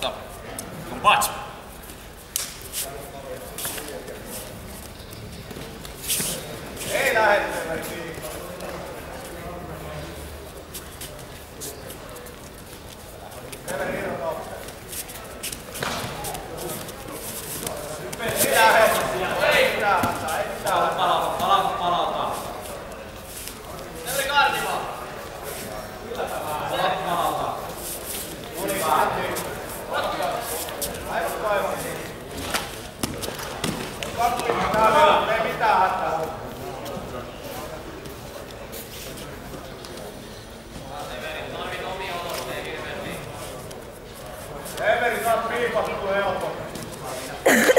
vasta. Kumpaat. Ei lähettele Palauta, palauta, palauta. Terve Karniva! Kyllä tämä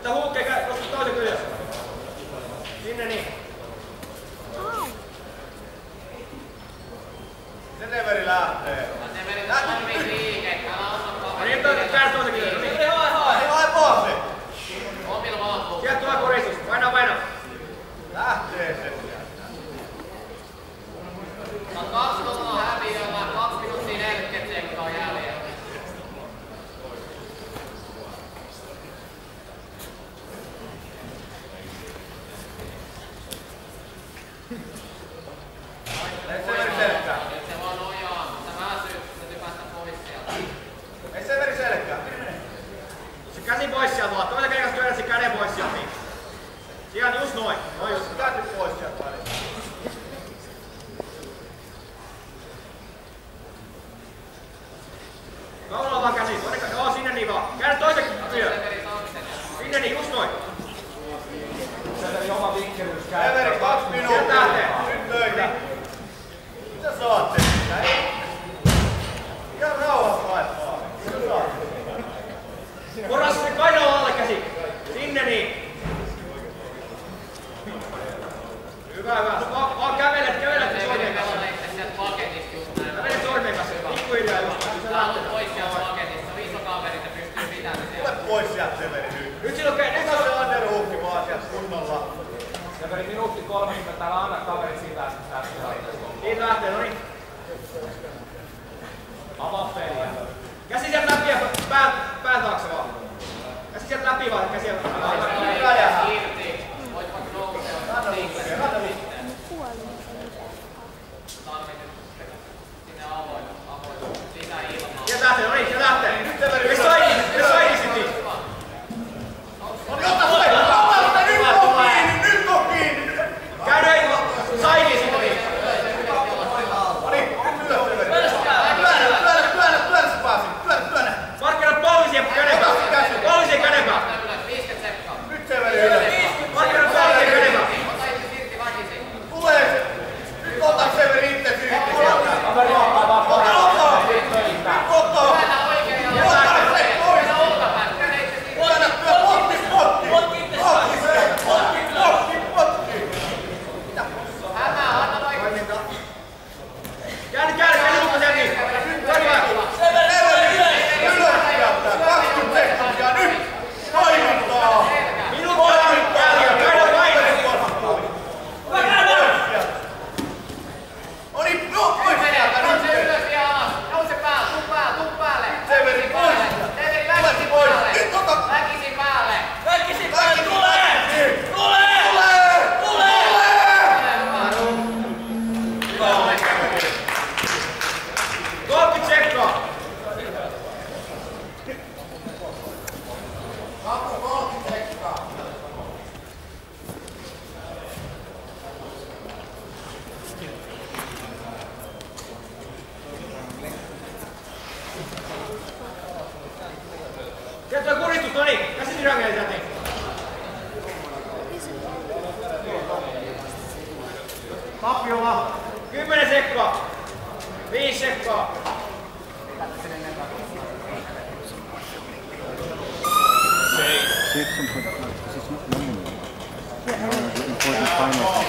Mitä huukkeen käy, koska toisen kyljen. Sinne niin. Sen Neveri lähtee. Neveri lähtee. you're going use kunnolla. Se meni minuutti 30, niin täällä anna kaverit sitä tästä tilanteesta. Niin lähtee, no niin. Avaa peliä. Käsi sieltä läpi ja pää, pää taakse vaan. Käsi sieltä läpi vaan, käsi sieltä läpi. Laita kiinni, irti. Voit vaikka nousea. Liikkeelle, laita liikkeelle. Tarvitset sinne avoin, avoin. Lisää ilmaa. Sieltä lähtee, no niin. Camp Grenade. Tapiola. 10 sekkaa. 5 sekkaa. Yeah, important finals